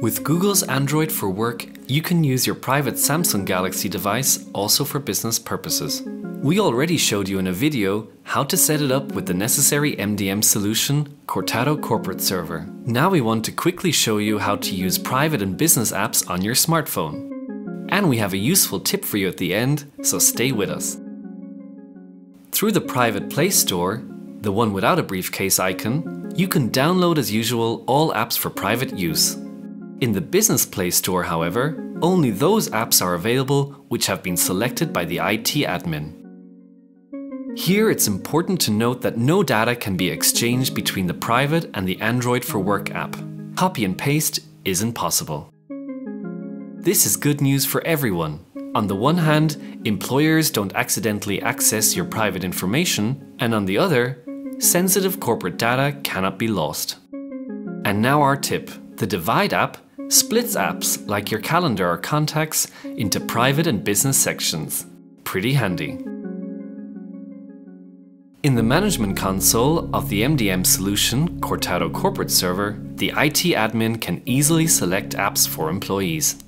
With Google's Android for Work, you can use your private Samsung Galaxy device also for business purposes. We already showed you in a video how to set it up with the necessary MDM solution, Cortado Corporate Server. Now we want to quickly show you how to use private and business apps on your smartphone. And we have a useful tip for you at the end, so stay with us. Through the private Play Store, the one without a briefcase icon, you can download as usual all apps for private use. In the Business Play Store, however, only those apps are available which have been selected by the IT admin. Here it's important to note that no data can be exchanged between the private and the Android for Work app. Copy and paste isn't possible. This is good news for everyone. On the one hand, employers don't accidentally access your private information, and on the other, sensitive corporate data cannot be lost. And now our tip. The Divide app splits apps like your calendar or contacts into private and business sections. Pretty handy. In the management console of the MDM solution Cortado Corporate Server, the IT admin can easily select apps for employees.